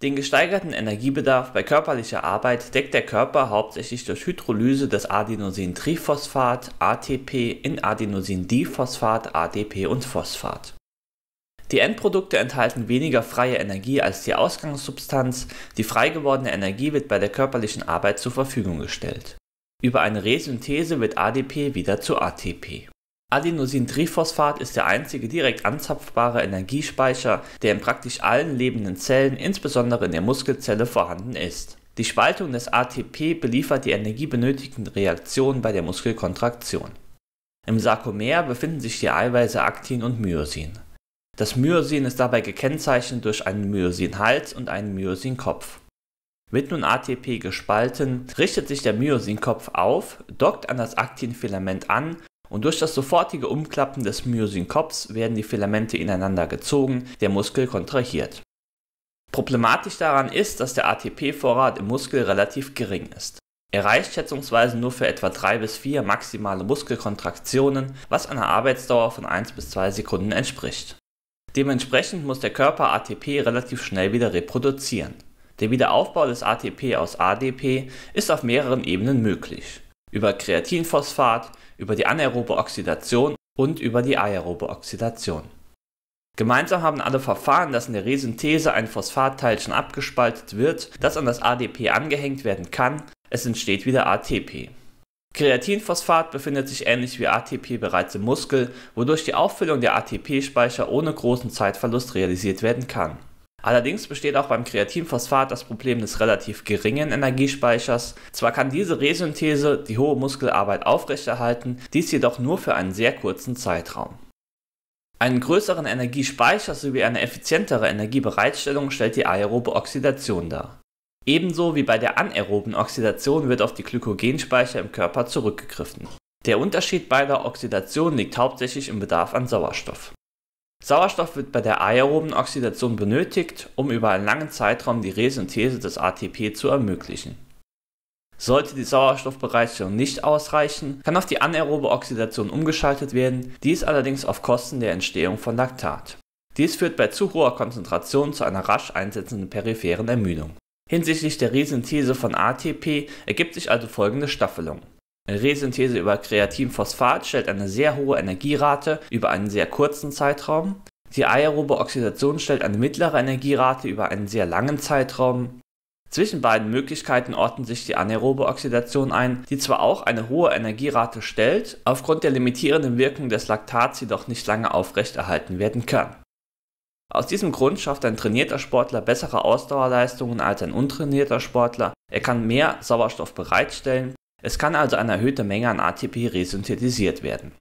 Den gesteigerten Energiebedarf bei körperlicher Arbeit deckt der Körper hauptsächlich durch Hydrolyse des Adenosintriphosphat (ATP) in Adenosindiphosphat (ADP) und Phosphat. Die Endprodukte enthalten weniger freie Energie als die Ausgangssubstanz, die frei gewordene Energie wird bei der körperlichen Arbeit zur Verfügung gestellt. Über eine Resynthese wird ADP wieder zu ATP Adenosintriphosphat ist der einzige direkt anzapfbare Energiespeicher, der in praktisch allen lebenden Zellen, insbesondere in der Muskelzelle, vorhanden ist. Die Spaltung des ATP beliefert die energiebenötigten Reaktionen bei der Muskelkontraktion. Im Sarkomer befinden sich die Eiweiße Aktin und Myosin. Das Myosin ist dabei gekennzeichnet durch einen Myosinhals und einen Myosinkopf. Wird nun ATP gespalten, richtet sich der Myosinkopf auf, dockt an das Aktinfilament an und durch das sofortige Umklappen des Myosinkopfs werden die Filamente ineinander gezogen, der Muskel kontrahiert. Problematisch daran ist, dass der ATP-Vorrat im Muskel relativ gering ist. Er reicht schätzungsweise nur für etwa 3 bis 4 maximale Muskelkontraktionen, was einer Arbeitsdauer von 1 bis 2 Sekunden entspricht. Dementsprechend muss der Körper ATP relativ schnell wieder reproduzieren. Der Wiederaufbau des ATP aus ADP ist auf mehreren Ebenen möglich. Über Kreatinphosphat, über die anaerobe Oxidation und über die aerobe Oxidation. Gemeinsam haben alle Verfahren, dass in der Resynthese ein Phosphatteilchen abgespaltet wird, das an das ADP angehängt werden kann, es entsteht wieder ATP. Kreatinphosphat befindet sich ähnlich wie ATP bereits im Muskel, wodurch die Auffüllung der ATP-Speicher ohne großen Zeitverlust realisiert werden kann Allerdings besteht auch beim Kreatinphosphat das Problem des relativ geringen Energiespeichers. Zwar kann diese Resynthese die hohe Muskelarbeit aufrechterhalten, dies jedoch nur für einen sehr kurzen Zeitraum. Einen größeren Energiespeicher sowie eine effizientere Energiebereitstellung stellt die aerobe Oxidation dar. Ebenso wie bei der anaeroben Oxidation wird auf die Glykogenspeicher im Körper zurückgegriffen. Der Unterschied beider Oxidationen liegt hauptsächlich im Bedarf an Sauerstoff Sauerstoff wird bei der aeroben Oxidation benötigt, um über einen langen Zeitraum die Resynthese des ATP zu ermöglichen. Sollte die Sauerstoffbereitstellung nicht ausreichen, kann auf die anaerobe Oxidation umgeschaltet werden, dies allerdings auf Kosten der Entstehung von Laktat. Dies führt bei zu hoher Konzentration zu einer rasch einsetzenden peripheren Ermüdung. Hinsichtlich der Resynthese von ATP ergibt sich also folgende Staffelung Resynthese über Kreatinphosphat stellt eine sehr hohe Energierate über einen sehr kurzen Zeitraum. Die aerobe Oxidation stellt eine mittlere Energierate über einen sehr langen Zeitraum. Zwischen beiden Möglichkeiten ordnet sich die anaerobe Oxidation ein, die zwar auch eine hohe Energierate stellt, aufgrund der limitierenden Wirkung des Laktats jedoch nicht lange aufrechterhalten werden kann. Aus diesem Grund schafft ein trainierter Sportler bessere Ausdauerleistungen als ein untrainierter Sportler, er kann mehr Sauerstoff bereitstellen es kann also eine erhöhte Menge an ATP resynthetisiert werden